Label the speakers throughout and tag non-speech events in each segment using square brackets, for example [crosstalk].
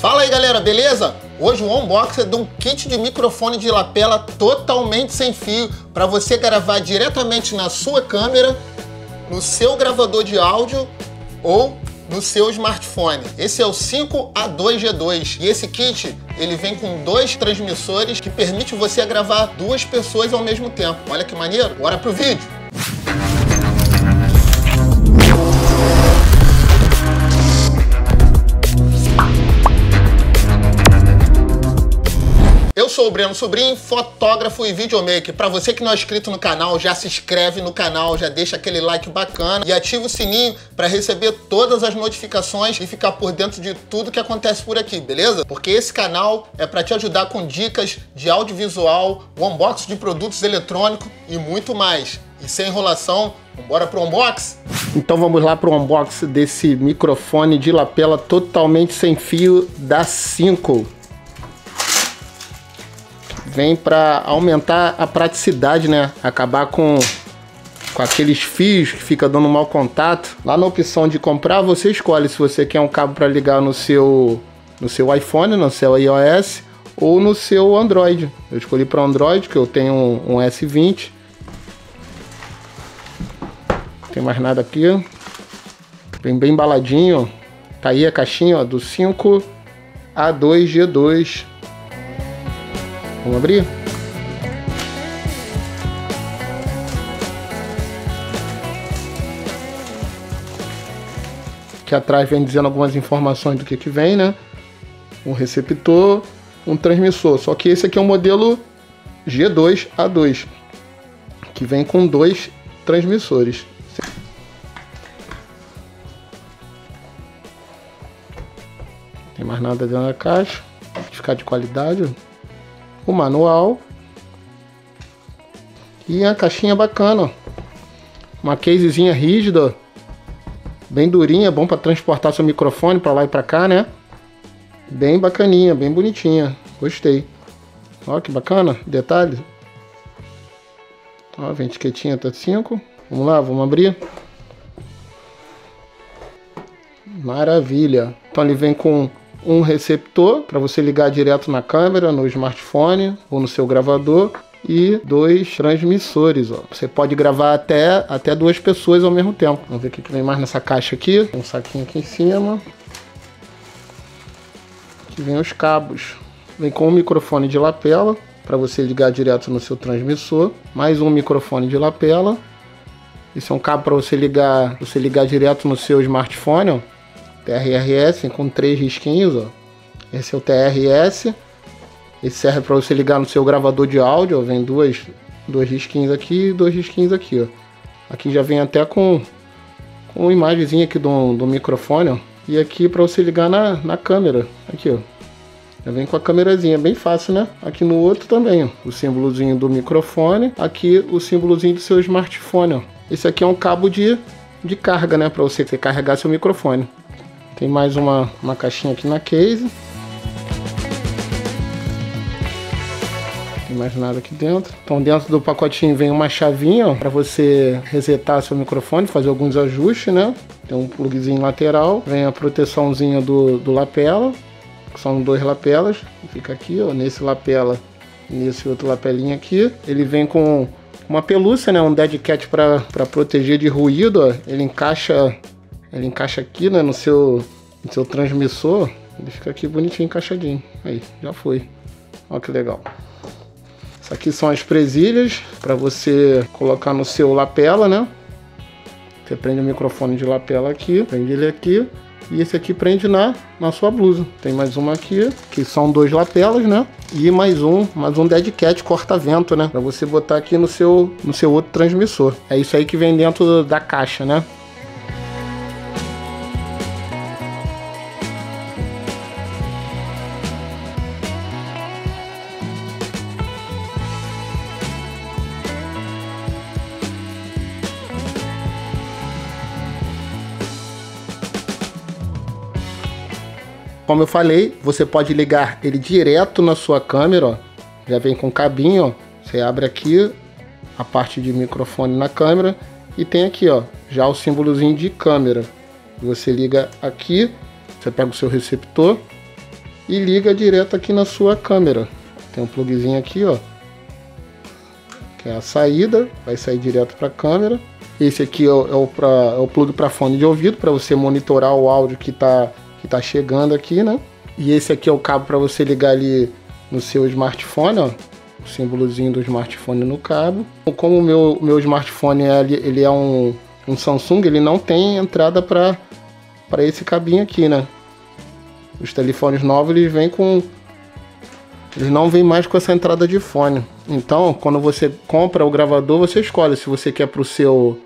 Speaker 1: Fala aí galera, beleza? Hoje o unboxing é de um kit de microfone de lapela totalmente sem fio para você gravar diretamente na sua câmera, no seu gravador de áudio ou no seu smartphone. Esse é o 5A2G2 e esse kit ele vem com dois transmissores que permite você gravar duas pessoas ao mesmo tempo. Olha que maneiro. Bora pro vídeo. Sou o Breno Sobrinho, fotógrafo e videomaker. Para você que não é inscrito no canal, já se inscreve no canal, já deixa aquele like bacana e ativa o sininho para receber todas as notificações e ficar por dentro de tudo que acontece por aqui, beleza? Porque esse canal é para te ajudar com dicas de audiovisual, unboxing de produtos eletrônicos e muito mais. E sem enrolação, bora pro unboxing? Então vamos lá pro unboxing desse microfone de lapela totalmente sem fio da 5 vem para aumentar a praticidade, né? Acabar com, com aqueles fios que fica dando mau contato. Lá na opção de comprar, você escolhe se você quer um cabo para ligar no seu, no seu iPhone, no seu iOS ou no seu Android. Eu escolhi para Android, que eu tenho um, um S20. Não tem mais nada aqui. Vem bem embaladinho. Tá aí a caixinha ó, do 5A2G2 Vamos abrir? Aqui atrás vem dizendo algumas informações do que, que vem, né? Um receptor, um transmissor. Só que esse aqui é o modelo G2A2, que vem com dois transmissores. Tem mais nada dentro da caixa. Ficar de qualidade o manual e a caixinha bacana, uma casezinha rígida, bem durinha, bom para transportar seu microfone para lá e para cá, né? Bem bacaninha, bem bonitinha, gostei. Olha que bacana, detalhe. Ó, vem etiquetinha até 5. Vamos lá, vamos abrir. Maravilha. Então ele vem com um receptor para você ligar direto na câmera, no smartphone ou no seu gravador e dois transmissores. Ó. Você pode gravar até, até duas pessoas ao mesmo tempo. Vamos ver o que vem mais nessa caixa aqui. Um saquinho aqui em cima. Aqui vem os cabos. Vem com um microfone de lapela para você ligar direto no seu transmissor. Mais um microfone de lapela. Esse é um cabo para você ligar, você ligar direto no seu smartphone. Ó. TRRS com três risquinhos, ó. Esse é o TRS. Esse serve para você ligar no seu gravador de áudio, ó. Vem duas, dois risquinhos aqui e dois risquinhos aqui, ó. Aqui já vem até com, com uma imagenzinha aqui do, do microfone, ó. E aqui para você ligar na, na câmera, aqui, ó. Já vem com a câmerazinha, bem fácil, né? Aqui no outro também, ó. O símbolozinho do microfone. Aqui o símbolozinho do seu smartphone, ó. Esse aqui é um cabo de, de carga, né? Para você carregar seu microfone. Tem mais uma, uma caixinha aqui na case. Tem mais nada aqui dentro. Então dentro do pacotinho vem uma chavinha para você resetar seu microfone, fazer alguns ajustes, né? Tem um plugzinho lateral, vem a proteçãozinha do, do lapela, que são dois lapelas. Fica aqui, ó, nesse lapela nesse outro lapelinho aqui. Ele vem com uma pelúcia, né? Um dead cat para proteger de ruído, ó. Ele encaixa ele encaixa aqui, né, no seu, no seu transmissor. Ele fica aqui bonitinho, encaixadinho. Aí, já foi. Olha que legal. Isso aqui são as presilhas para você colocar no seu lapela, né? Você prende o microfone de lapela aqui, prende ele aqui. E esse aqui prende na, na sua blusa. Tem mais uma aqui, que são dois lapelas, né? E mais um, mais um dead cat corta-vento, né? Para você botar aqui no seu, no seu outro transmissor. É isso aí que vem dentro da caixa, né? Como eu falei, você pode ligar ele direto na sua câmera, ó. Já vem com cabinho, ó. Você abre aqui a parte de microfone na câmera e tem aqui, ó, já o símbolozinho de câmera. Você liga aqui, você pega o seu receptor, e liga direto aqui na sua câmera. Tem um plugzinho aqui, ó, que é a saída, vai sair direto para a câmera. Esse aqui é o, é o, pra, é o plug para fone de ouvido, para você monitorar o áudio que está que tá chegando aqui, né? E esse aqui é o cabo para você ligar ali no seu smartphone, ó. O símbolozinho do smartphone no cabo. Como o meu, meu smartphone é, ele é um, um Samsung, ele não tem entrada para esse cabinho aqui, né? Os telefones novos eles vêm com eles não vêm mais com essa entrada de fone. Então, quando você compra o gravador, você escolhe se você quer para o seu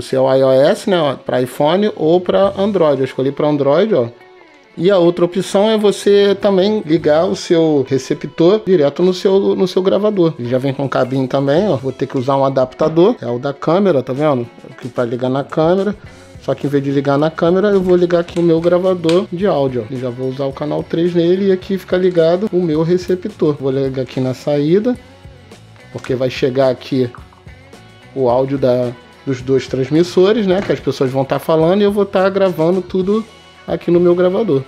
Speaker 1: seu iOS, né, para iPhone ou para Android. Eu escolhi para Android, ó. E a outra opção é você também ligar o seu receptor direto no seu, no seu gravador. Ele já vem com cabinho também, ó. Vou ter que usar um adaptador, é o da câmera, tá vendo? Aqui para ligar na câmera. Só que em vez de ligar na câmera, eu vou ligar aqui o meu gravador de áudio. Já vou usar o canal 3 nele e aqui fica ligado o meu receptor. Vou ligar aqui na saída, porque vai chegar aqui o áudio da, dos dois transmissores, né? Que as pessoas vão estar tá falando e eu vou estar tá gravando tudo aqui no meu gravador.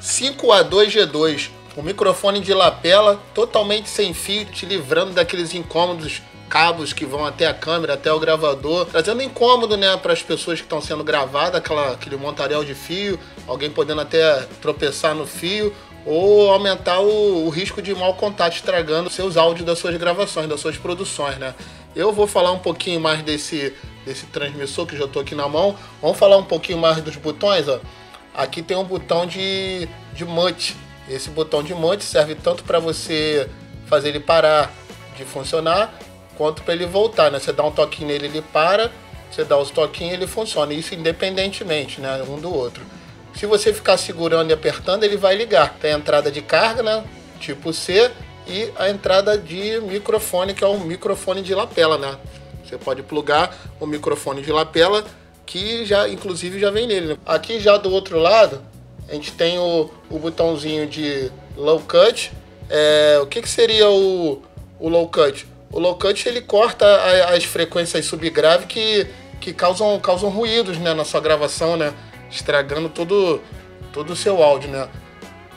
Speaker 2: 5A2G2, o microfone de lapela totalmente sem fio, te livrando daqueles incômodos cabos que vão até a câmera, até o gravador, trazendo incômodo, né, para as pessoas que estão sendo gravadas, aquela, aquele montaréu de fio, alguém podendo até tropeçar no fio ou aumentar o, o risco de mau contato, estragando seus áudios das suas gravações, das suas produções, né? Eu vou falar um pouquinho mais desse, desse transmissor que já estou aqui na mão. Vamos falar um pouquinho mais dos botões, ó. Aqui tem um botão de, de mute. Esse botão de mute serve tanto para você fazer ele parar de funcionar, quanto para ele voltar, né? Você dá um toquinho nele, ele para, você dá os toquinhos, ele funciona. Isso independentemente, né, um do outro. Se você ficar segurando e apertando, ele vai ligar. Tem a entrada de carga, né? Tipo C, e a entrada de microfone, que é um microfone de lapela, né? Você pode plugar o microfone de lapela, que já, inclusive, já vem nele. Né? Aqui já do outro lado, a gente tem o, o botãozinho de low cut. É, o que, que seria o, o low cut? O low cut ele corta a, as frequências subgrave que, que causam, causam ruídos né, na sua gravação, né? Estragando todo, todo o seu áudio, né?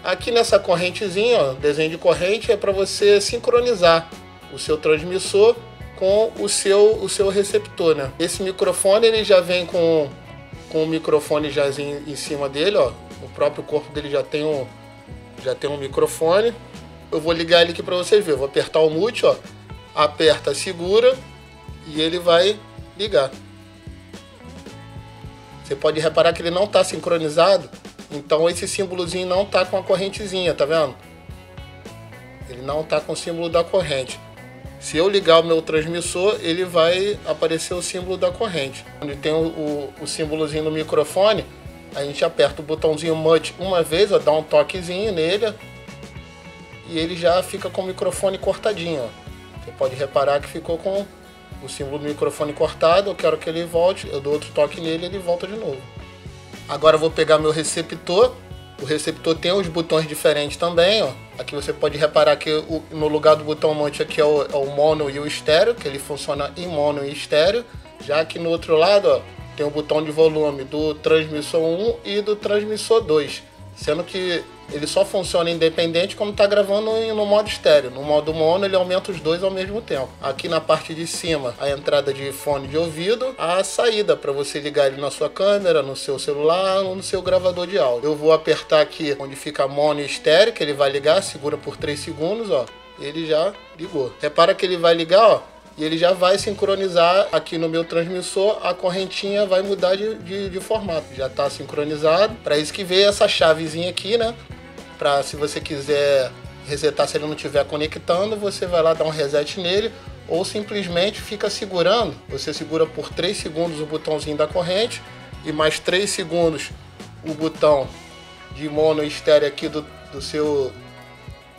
Speaker 2: Aqui nessa correntezinha, ó, desenho de corrente, é para você sincronizar o seu transmissor com o seu, o seu receptor, né? Esse microfone ele já vem com, com o microfone já em, em cima dele, ó. O próprio corpo dele já tem um, já tem um microfone. Eu vou ligar ele aqui para vocês verem. Vou apertar o mute, ó. Aperta, segura e ele vai ligar. Você pode reparar que ele não está sincronizado então esse símbolozinho não tá com a correntezinha, tá vendo? Ele não tá com o símbolo da corrente. Se eu ligar o meu transmissor, ele vai aparecer o símbolo da corrente. Onde tem o, o, o símbolozinho no microfone, a gente aperta o botãozinho mute uma vez, ó, dá um toquezinho nele e ele já fica com o microfone cortadinho. Ó. Você pode reparar que ficou com o símbolo do microfone cortado. Eu quero que ele volte, eu dou outro toque nele e ele volta de novo. Agora eu vou pegar meu receptor. O receptor tem os botões diferentes também, ó. Aqui você pode reparar que o, no lugar do botão monte aqui é o, é o, mono e o estéreo, que ele funciona em mono e estéreo. Já aqui no outro lado, ó, tem o botão de volume do transmissor 1 e do transmissor 2. Sendo que ele só funciona independente quando está gravando no modo estéreo. No modo mono, ele aumenta os dois ao mesmo tempo. Aqui na parte de cima, a entrada de fone de ouvido, a saída para você ligar ele na sua câmera, no seu celular ou no seu gravador de áudio. Eu vou apertar aqui onde fica mono e estéreo, que ele vai ligar, segura por 3 segundos, ó. Ele já ligou. Repara que ele vai ligar, ó e ele já vai sincronizar aqui no meu transmissor, a correntinha vai mudar de, de, de formato, já está sincronizado. Para isso que veio essa chavezinha aqui, né? Para se você quiser resetar se ele não estiver conectando, você vai lá dar um reset nele ou simplesmente fica segurando. Você segura por 3 segundos o botãozinho da corrente e mais 3 segundos o botão de mono estéreo aqui do, do, seu,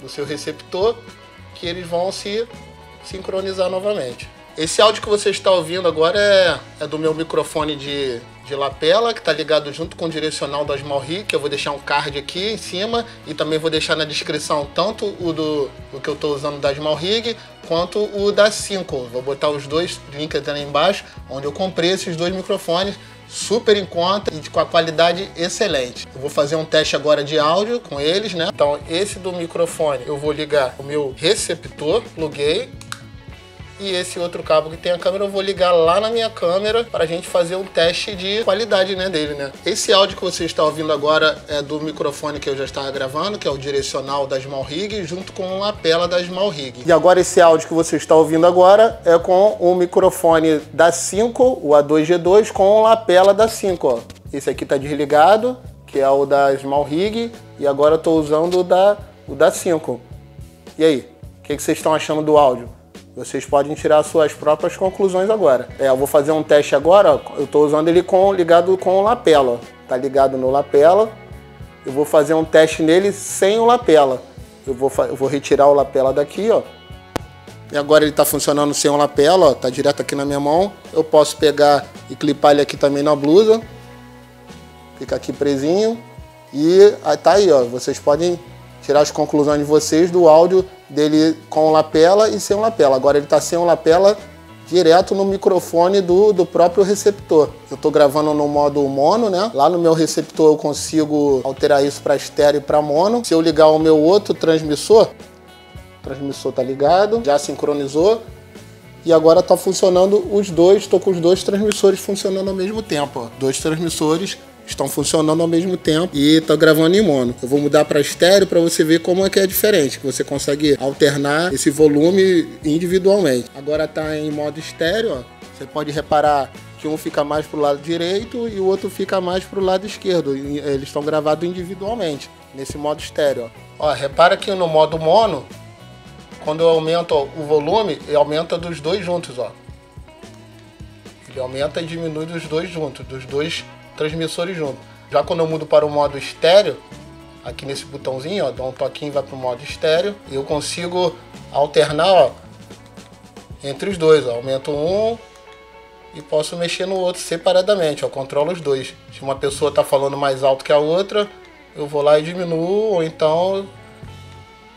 Speaker 2: do seu receptor, que eles vão se sincronizar novamente. Esse áudio que você está ouvindo agora é, é do meu microfone de, de lapela, que está ligado junto com o direcional da Small Rig, que eu vou deixar um card aqui em cima e também vou deixar na descrição tanto o do o que eu estou usando da Small Rig quanto o da 5. Vou botar os dois links ali embaixo, onde eu comprei esses dois microfones super em conta e com a qualidade excelente. Eu vou fazer um teste agora de áudio com eles, né? Então, esse do microfone, eu vou ligar o meu receptor, pluguei, e esse outro cabo que tem a câmera eu vou ligar lá na minha câmera para a gente fazer um teste de qualidade né, dele, né? Esse áudio que você está ouvindo agora é do microfone que eu já estava gravando, que é o direcional da Small Rig, junto com a lapela da Small Rig. E agora esse áudio que você está ouvindo agora é com o microfone da 5, o A2G2, com lapela da 5, ó. Esse aqui está desligado, que é o da Small Rig, e agora eu estou usando o da, o da 5. E aí, o que, que vocês estão achando do áudio? Vocês podem tirar suas próprias conclusões agora. É, eu vou fazer um teste agora, eu estou usando ele com, ligado com o lapela. Tá ligado no lapela. Eu vou fazer um teste nele sem o lapela. Eu vou, eu vou retirar o lapela daqui, ó. E agora ele está funcionando sem o lapela, ó. Tá direto aqui na minha mão. Eu posso pegar e clipar ele aqui também na blusa. Fica aqui presinho. E tá aí, ó. Vocês podem tirar as conclusões de vocês do áudio dele com lapela e sem lapela. Agora ele está sem lapela direto no microfone do, do próprio receptor. Eu estou gravando no modo mono, né? Lá no meu receptor eu consigo alterar isso para estéreo e para mono. Se eu ligar o meu outro transmissor, o transmissor está ligado, já sincronizou. E agora está funcionando os dois, estou com os dois transmissores funcionando ao mesmo tempo. Ó. Dois transmissores estão funcionando ao mesmo tempo e tá gravando em mono. Eu vou mudar para estéreo para você ver como é que é diferente, que você consegue alternar esse volume individualmente. Agora tá em modo estéreo, ó. Você pode reparar que um fica mais pro lado direito e o outro fica mais pro lado esquerdo. Eles estão gravados individualmente nesse modo estéreo. Ó, repara que no modo mono, quando eu aumento o volume, ele aumenta dos dois juntos, ó. Ele aumenta e diminui dos dois juntos, dos dois transmissores junto. Já quando eu mudo para o modo estéreo, aqui nesse botãozinho, ó, dá um toquinho e vai para o modo estéreo, eu consigo alternar ó, entre os dois. Ó. Aumento um e posso mexer no outro separadamente, eu controlo os dois. Se uma pessoa está falando mais alto que a outra, eu vou lá e diminuo, ou então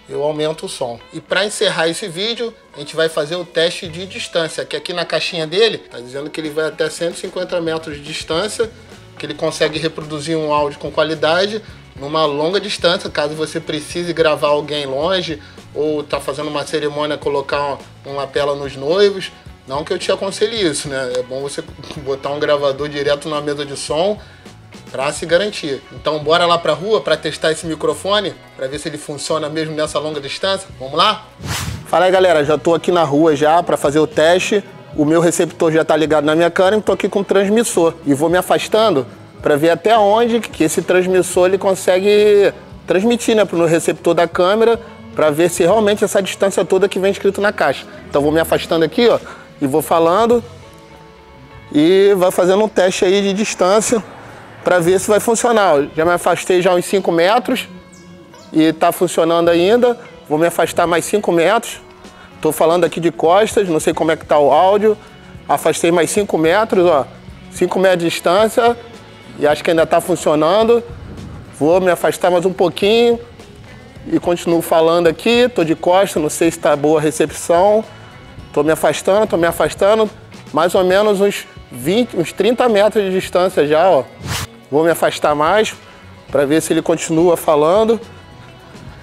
Speaker 2: eu aumento o som. E para encerrar esse vídeo, a gente vai fazer o teste de distância, que aqui na caixinha dele está dizendo que ele vai até 150 metros de distância que ele consegue reproduzir um áudio com qualidade numa longa distância, caso você precise gravar alguém longe ou tá fazendo uma cerimônia, colocar uma lapela nos noivos. Não que eu te aconselhe isso, né? É bom você [laughs] botar um gravador direto na mesa de som para se garantir. Então bora lá para rua para testar esse microfone, para ver se ele funciona mesmo nessa longa distância. Vamos lá? Fala aí, galera, já estou aqui na rua já para fazer o teste o meu receptor já está ligado na minha câmera, estou aqui com o transmissor e vou me afastando para ver até onde que esse transmissor ele consegue transmitir né, para o receptor da câmera para ver se realmente essa distância toda que vem escrito na caixa. Então vou me afastando aqui ó, e vou falando e vai fazendo um teste aí de distância para ver se vai funcionar. já me afastei já uns 5 metros e está funcionando ainda. Vou me afastar mais 5 metros Tô falando aqui de costas, não sei como é que tá o áudio. Afastei mais 5 metros, ó. 5 metros de distância e acho que ainda tá funcionando. Vou me afastar mais um pouquinho e continuo falando aqui. Tô de costas, não sei se tá boa a recepção. Tô me afastando, tô me afastando. Mais ou menos uns 20, uns 30 metros de distância já, ó. Vou me afastar mais para ver se ele continua falando.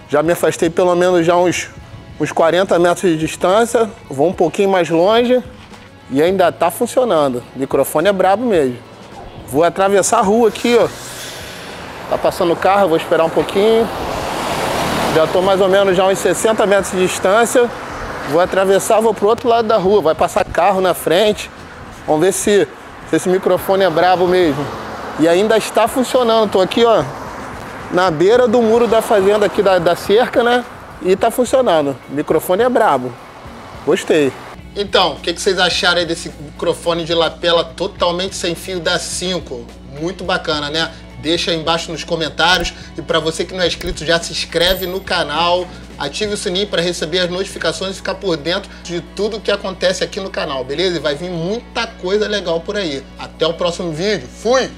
Speaker 2: Já me afastei pelo menos já uns uns 40 metros de distância, vou um pouquinho mais longe e ainda tá funcionando. O microfone é brabo mesmo. Vou atravessar a rua aqui, ó. Tá passando o carro, vou esperar um pouquinho. Já tô mais ou menos já uns 60 metros de distância. Vou atravessar, vou pro outro lado da rua. Vai passar carro na frente. Vamos ver se, se esse microfone é brabo mesmo. E ainda está funcionando. Tô aqui, ó, na beira do muro da fazenda aqui da, da cerca, né? E tá funcionando. O microfone é brabo. Gostei. Então, o que, que, vocês acharam aí desse microfone de lapela totalmente sem fio da 5? Muito bacana, né? Deixa aí embaixo nos comentários. E para você que não é inscrito, já se inscreve no canal, ative o sininho para receber as notificações e ficar por dentro de tudo que acontece aqui no canal, beleza? E vai vir muita coisa legal por aí. Até o próximo vídeo. Fui!